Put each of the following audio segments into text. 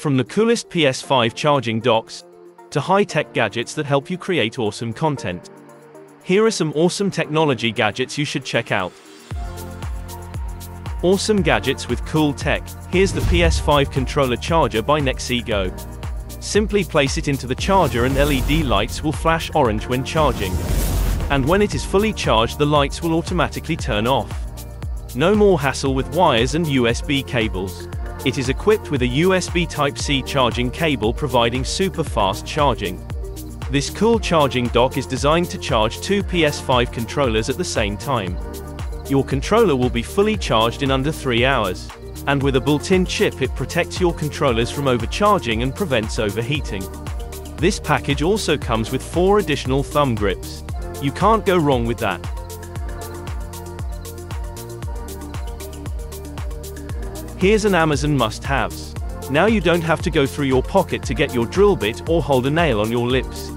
From the coolest PS5 charging docks, to high-tech gadgets that help you create awesome content. Here are some awesome technology gadgets you should check out. Awesome gadgets with cool tech. Here's the PS5 controller charger by Nexigo. Simply place it into the charger and LED lights will flash orange when charging. And when it is fully charged the lights will automatically turn off. No more hassle with wires and USB cables. It is equipped with a USB Type-C charging cable providing super fast charging. This cool charging dock is designed to charge two PS5 controllers at the same time. Your controller will be fully charged in under 3 hours. And with a built-in chip it protects your controllers from overcharging and prevents overheating. This package also comes with 4 additional thumb grips. You can't go wrong with that. Here's an Amazon must-haves. Now you don't have to go through your pocket to get your drill bit or hold a nail on your lips.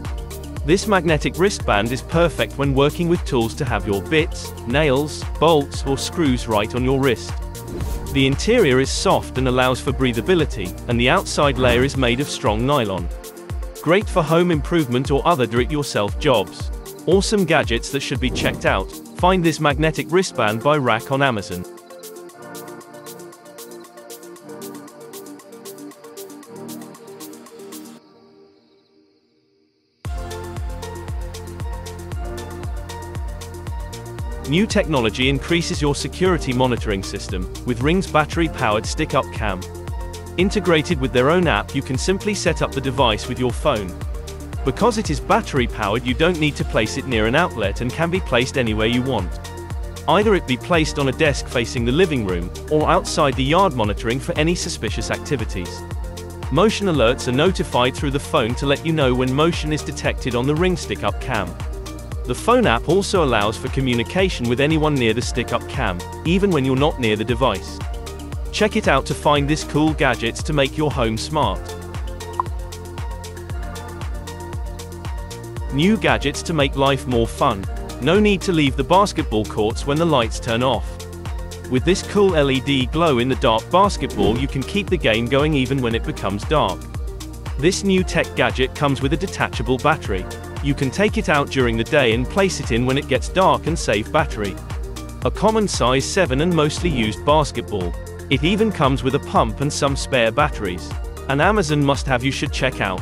This magnetic wristband is perfect when working with tools to have your bits, nails, bolts or screws right on your wrist. The interior is soft and allows for breathability, and the outside layer is made of strong nylon. Great for home improvement or other do-it-yourself jobs. Awesome gadgets that should be checked out. Find this magnetic wristband by RAK on Amazon. New technology increases your security monitoring system, with Ring's battery-powered stick-up cam. Integrated with their own app you can simply set up the device with your phone. Because it is battery-powered you don't need to place it near an outlet and can be placed anywhere you want. Either it be placed on a desk facing the living room, or outside the yard monitoring for any suspicious activities. Motion alerts are notified through the phone to let you know when motion is detected on the Ring stick-up cam. The phone app also allows for communication with anyone near the stick-up cam, even when you're not near the device. Check it out to find this cool gadgets to make your home smart. New gadgets to make life more fun. No need to leave the basketball courts when the lights turn off. With this cool LED glow-in-the-dark basketball you can keep the game going even when it becomes dark. This new tech gadget comes with a detachable battery, you can take it out during the day and place it in when it gets dark and save battery. A common size 7 and mostly used basketball. It even comes with a pump and some spare batteries. An Amazon must-have you should check out.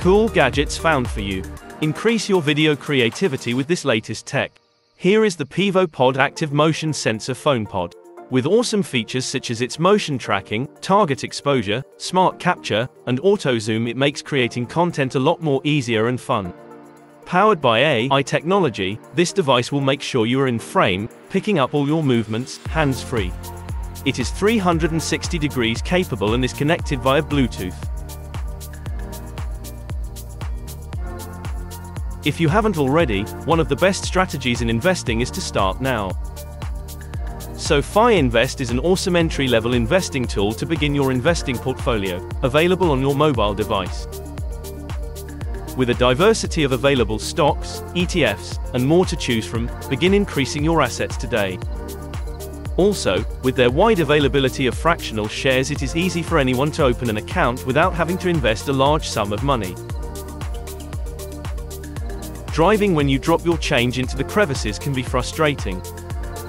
Cool gadgets found for you. Increase your video creativity with this latest tech. Here is the Pivo Pod Active Motion Sensor Phone Pod. With awesome features such as its motion tracking, target exposure, smart capture, and auto zoom it makes creating content a lot more easier and fun. Powered by AI technology, this device will make sure you are in frame, picking up all your movements, hands-free. It is 360 degrees capable and is connected via Bluetooth. If you haven't already, one of the best strategies in investing is to start now. SoFi Invest is an awesome entry-level investing tool to begin your investing portfolio, available on your mobile device. With a diversity of available stocks, ETFs, and more to choose from, begin increasing your assets today. Also, with their wide availability of fractional shares it is easy for anyone to open an account without having to invest a large sum of money. Driving when you drop your change into the crevices can be frustrating,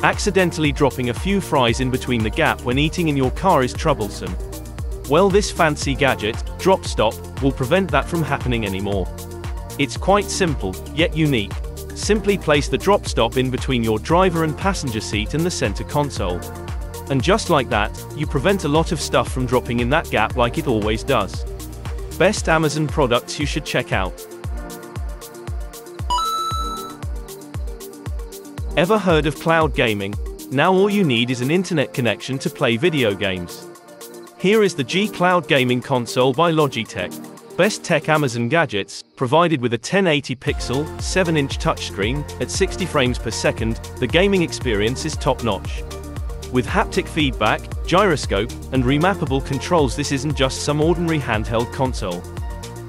Accidentally dropping a few fries in between the gap when eating in your car is troublesome. Well this fancy gadget, Drop Stop, will prevent that from happening anymore. It's quite simple, yet unique. Simply place the drop stop in between your driver and passenger seat and the center console. And just like that, you prevent a lot of stuff from dropping in that gap like it always does. Best Amazon products you should check out. Ever heard of cloud gaming? Now all you need is an internet connection to play video games. Here is the G Cloud Gaming Console by Logitech. Best tech Amazon gadgets, provided with a 1080 pixel, 7-inch touchscreen, at 60 frames per second, the gaming experience is top-notch. With haptic feedback, gyroscope, and remappable controls this isn't just some ordinary handheld console.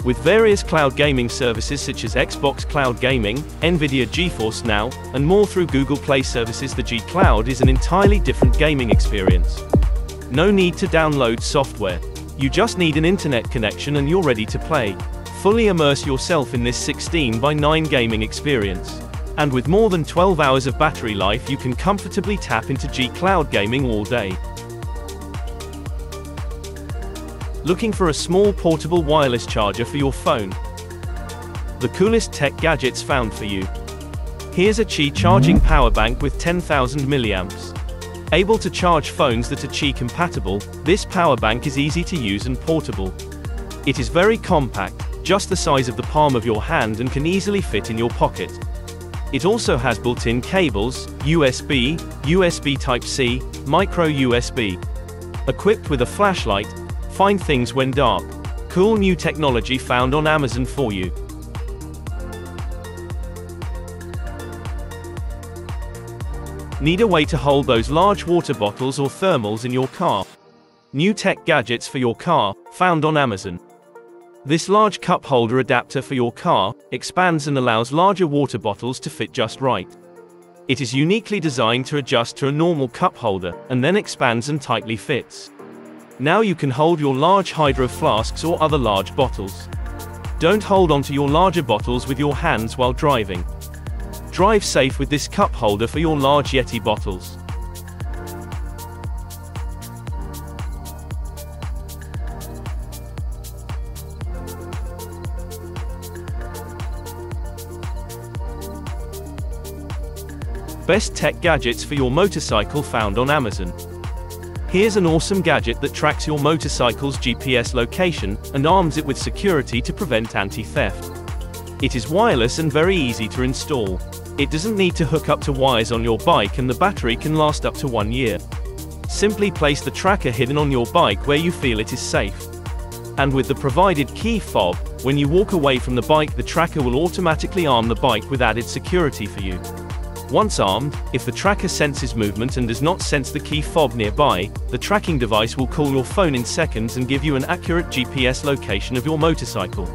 With various cloud gaming services such as Xbox Cloud Gaming, Nvidia GeForce Now, and more through Google Play services the G Cloud is an entirely different gaming experience. No need to download software. You just need an internet connection and you're ready to play. Fully immerse yourself in this 16 by 9 gaming experience. And with more than 12 hours of battery life you can comfortably tap into G Cloud Gaming all day. Looking for a small portable wireless charger for your phone? The coolest tech gadgets found for you. Here's a Qi charging hmm? power bank with 10,000 milliamps. Able to charge phones that are Qi compatible, this power bank is easy to use and portable. It is very compact, just the size of the palm of your hand and can easily fit in your pocket. It also has built-in cables, USB, USB Type-C, micro USB. Equipped with a flashlight, Find things when dark. Cool new technology found on Amazon for you. Need a way to hold those large water bottles or thermals in your car? New tech gadgets for your car, found on Amazon. This large cup holder adapter for your car expands and allows larger water bottles to fit just right. It is uniquely designed to adjust to a normal cup holder and then expands and tightly fits. Now you can hold your large hydro flasks or other large bottles. Don't hold onto your larger bottles with your hands while driving. Drive safe with this cup holder for your large Yeti bottles. Best tech gadgets for your motorcycle found on Amazon. Here's an awesome gadget that tracks your motorcycle's GPS location and arms it with security to prevent anti-theft. It is wireless and very easy to install. It doesn't need to hook up to wires on your bike and the battery can last up to one year. Simply place the tracker hidden on your bike where you feel it is safe. And with the provided key fob, when you walk away from the bike the tracker will automatically arm the bike with added security for you. Once armed, if the tracker senses movement and does not sense the key fob nearby, the tracking device will call your phone in seconds and give you an accurate GPS location of your motorcycle.